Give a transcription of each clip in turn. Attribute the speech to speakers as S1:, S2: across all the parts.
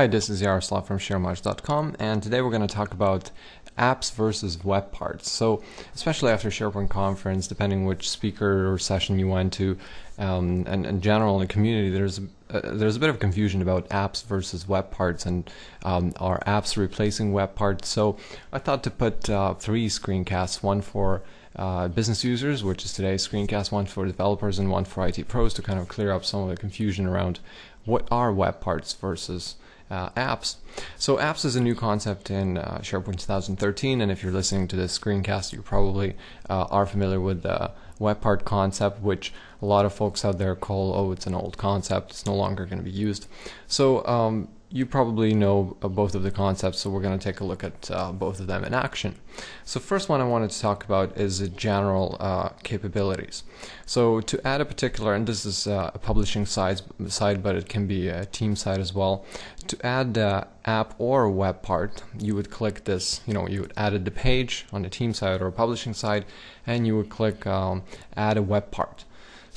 S1: Hi, this is Yaroslav from ShareMuch.com, and today we're going to talk about apps versus web parts. So, especially after SharePoint conference, depending which speaker or session you went to, um, and in general in the community, there's uh, there's a bit of confusion about apps versus web parts, and um, are apps replacing web parts? So, I thought to put uh, three screencasts: one for uh, business users, which is today's screencast, one for developers, and one for IT pros, to kind of clear up some of the confusion around what are web parts versus uh, apps. So apps is a new concept in uh, SharePoint 2013, and if you're listening to this screencast, you probably uh, are familiar with the web part concept, which a lot of folks out there call, oh, it's an old concept, it's no longer going to be used. So um, you probably know both of the concepts, so we're going to take a look at uh, both of them in action. So first one I wanted to talk about is general uh, capabilities. So to add a particular, and this is uh, a publishing site, site, but it can be a team site as well. To add the app or web part, you would click this, you know, you would add the page on the team site or publishing site, and you would click um, add a web part.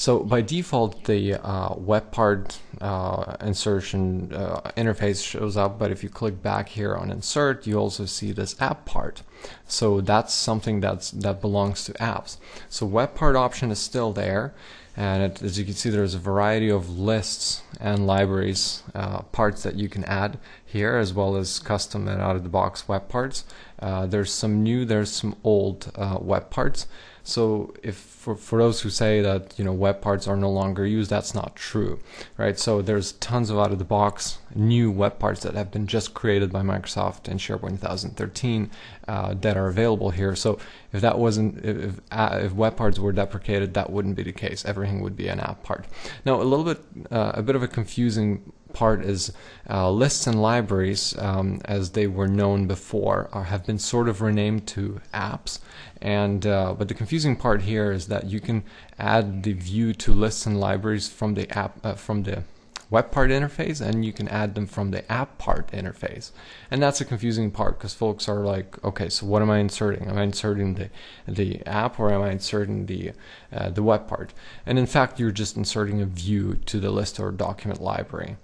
S1: So by default, the uh, web part uh, insertion uh, interface shows up, but if you click back here on insert, you also see this app part. So that's something that's that belongs to apps. So web part option is still there, and it, as you can see, there's a variety of lists and libraries uh, parts that you can add here, as well as custom and out-of-the-box web parts. Uh, there's some new, there's some old uh, web parts. So if for, for those who say that you know web parts are no longer used, that's not true, right? So there's tons of out of the box new web parts that have been just created by Microsoft in SharePoint 2013 uh, that are available here. So if that wasn't if if, uh, if, web parts were deprecated, that wouldn't be the case. Everything would be an app part. Now a little bit uh, a bit of a confusing part is uh, lists and libraries, um, as they were known before, are, have been sort of renamed to apps. And uh, but the confusing part here is that you can add the view to lists and libraries from the app uh, from the web part interface and you can add them from the app part interface. And that's a confusing part because folks are like, okay, so what am I inserting? Am I inserting the the app or am I inserting the uh, the web part? And in fact, you're just inserting a view to the list or document library,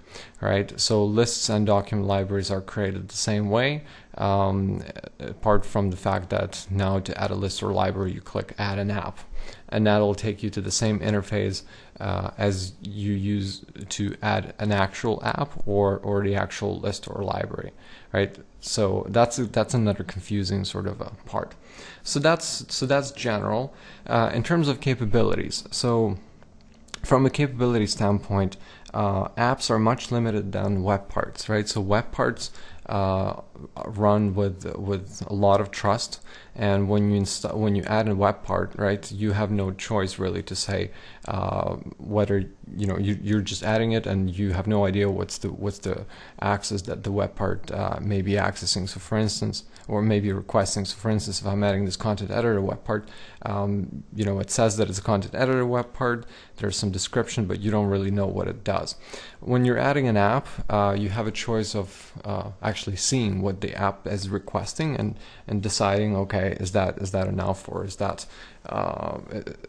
S1: right? So lists and document libraries are created the same way. Um, apart from the fact that now to add a list or library, you click add an app. And that'll take you to the same interface uh, as you use to add an actual app or or the actual list or library right? So that's that's another confusing sort of a part. So that's so that's general. Uh, in terms of capabilities so from a capability standpoint uh, apps are much limited than web parts right? So web parts uh, run with with a lot of trust. And when you install, when you add a web part, right, you have no choice really to say uh, whether you know you, you're just adding it and you have no idea what's the what's the access that the web part uh, may be accessing. So, for instance, or maybe requesting. So, for instance, if I'm adding this content editor web part, um, you know, it says that it's a content editor web part. There's some description, but you don't really know what it does. When you're adding an app, uh, you have a choice of uh, actually seeing what the app is requesting and and deciding okay is that is that enough or is that uh,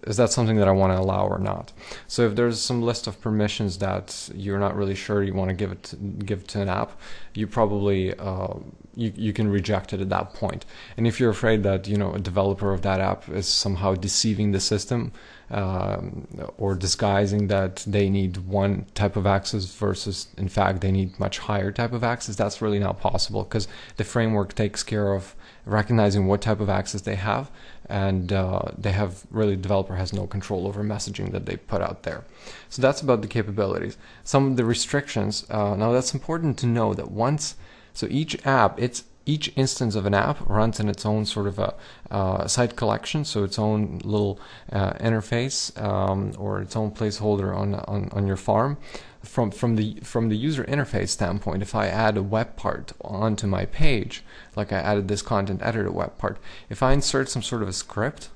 S1: is that something that I want to allow or not so if there's some list of permissions that you're not really sure you want to give it to, give to an app you probably uh, you, you can reject it at that point. point and if you're afraid that you know a developer of that app is somehow deceiving the system um, or disguising that they need one type of access versus in fact they need much higher type of access that's really not possible because the framework takes care of recognizing what type of access they have and uh, they have really developer has no control over messaging that they put out there. So that's about the capabilities. Some of the restrictions uh, now that's important to know that once so each app it's each instance of an app runs in its own sort of a uh, site collection, so its own little uh, interface um, or its own placeholder on, on, on your farm. From from the from the user interface standpoint, if I add a web part onto my page, like I added this content editor web part, if I insert some sort of a script,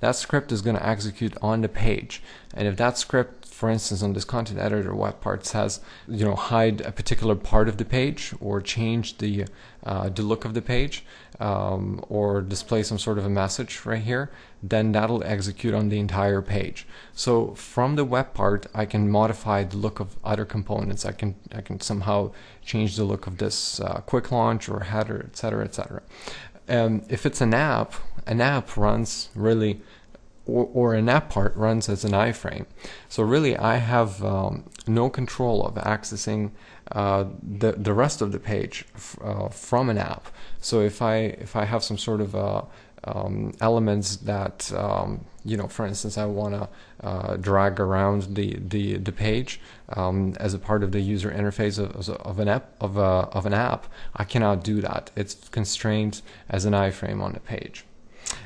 S1: That script is going to execute on the page. And if that script, for instance, on this content editor web part says, you know, hide a particular part of the page or change the uh, the look of the page um, or display some sort of a message right here, then that'll execute on the entire page. So from the web part, I can modify the look of other components. I can I can somehow change the look of this uh, quick launch or header, etc., etc. Um, if it's an app, an app runs really or, or, an app part runs as an iframe. So really, I have um, no control of accessing uh, the the rest of the page uh, from an app. So if I if I have some sort of uh, um, elements that um, you know, for instance, I want to uh, drag around the the, the page um, as a part of the user interface of, of an app of, a, of an app. I cannot do that. It's constrained as an iframe on the page.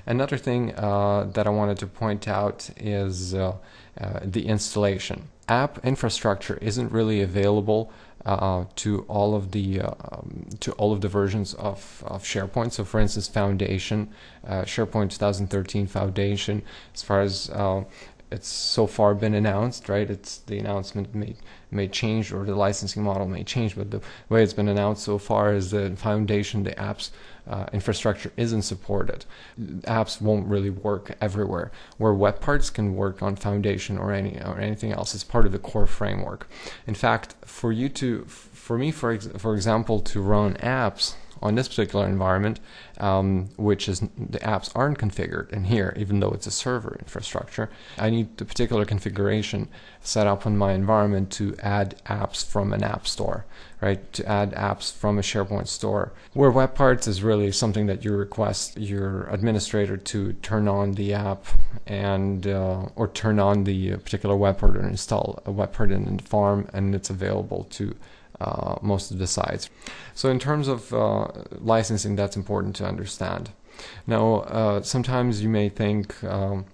S1: Another thing uh, that I wanted to point out is uh, uh, the installation. App infrastructure isn't really available uh, to all of the uh, um, to all of the versions of, of SharePoint. So, for instance, Foundation, uh, SharePoint 2013 Foundation, as far as it's so far been announced, right? It's the announcement may may change or the licensing model may change, but the way it's been announced so far is the foundation, the apps uh, infrastructure isn't supported. Apps won't really work everywhere. Where web parts can work on foundation or any or anything else is part of the core framework. In fact, for you to, for me, for ex- for example, to run apps on this particular environment, um, which is the apps aren't configured in here, even though it's a server infrastructure. I need the particular configuration set up on my environment to add apps from an app store, right? To add apps from a SharePoint store. Where web parts is really something that you request your administrator to turn on the app and uh, or turn on the particular web part and install a web part in the farm, and it's available to uh, most of the sites. So in terms of uh, licensing, that's important to understand. Now, uh, sometimes you may think um,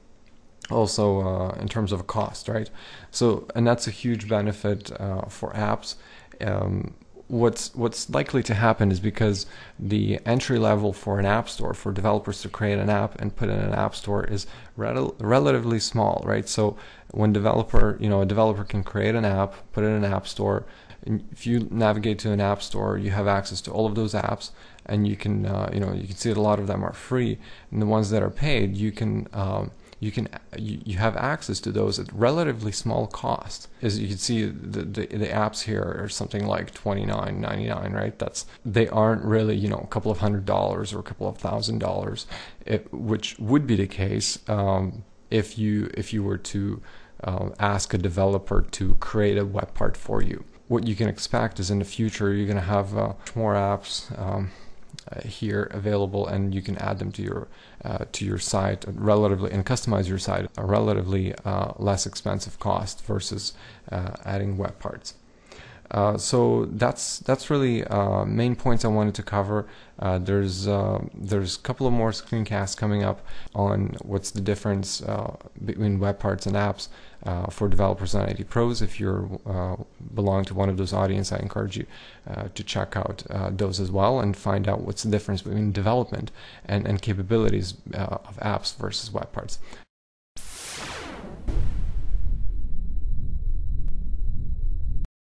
S1: also uh, in terms of cost, right? So, and that's a huge benefit uh, for apps. Um, what's what's likely to happen is because the entry level for an app store for developers to create an app and put in an app store is rel- relatively small, right? So when developer, you know, a developer can create an app, put it in an app store, if you navigate to an app store, you have access to all of those apps, and you can, uh, you know, you can see that a lot of them are free, and the ones that are paid, you can, um, you can, you, you have access to those at relatively small cost. As you can see, the, the, the apps here are something like twenty nine ninety nine, right? That's they aren't really, you know, a couple of hundred dollars or a couple of thousand dollars, which would be the case um, if you if you were to uh, ask a developer to create a web part for you what you can expect is in the future you're going to have uh, more apps um, uh, here available, and you can add them to your uh, to your site relatively and customize your site at a relatively uh, less expensive cost versus uh, adding web parts. Uh, so that's that's really uh, main points I wanted to cover. Uh, there's uh, there's a couple of more screencasts coming up on what's the difference uh, between web parts and apps for developers on IT Pros. If you belong to one of those audience, I encourage you to check out those as well and find out what's the difference between development and, and capabilities of apps versus web parts.